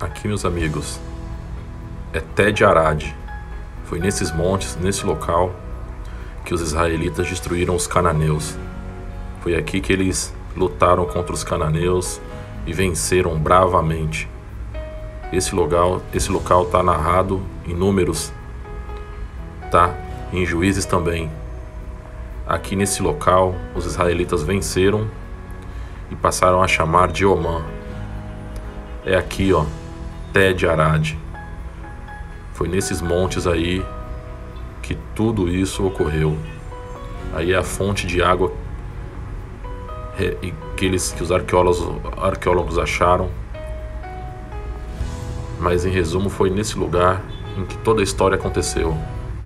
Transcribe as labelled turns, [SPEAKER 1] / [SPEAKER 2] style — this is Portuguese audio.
[SPEAKER 1] Aqui, meus amigos, é Ted Arad. Foi nesses montes, nesse local, que os israelitas destruíram os cananeus. Foi aqui que eles lutaram contra os cananeus e venceram bravamente. Esse local, esse local está narrado em números, tá? Em juízes também. Aqui nesse local, os israelitas venceram e passaram a chamar de Omã. É aqui, ó, Ted Arad. Foi nesses montes aí que tudo isso ocorreu. Aí é a fonte de água que, eles, que os arqueólogos, arqueólogos acharam. Mas em resumo, foi nesse lugar em que toda a história aconteceu.